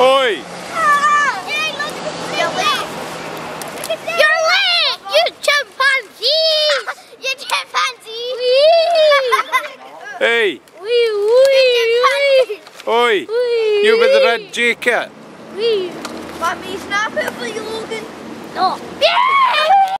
Oi! You're late. You're you chimpanzee! you chimpanzee! Hey! Wee, wee, Oi! You with the red jacket! Wee. Want me to snap it for you, Logan? No. Yeah!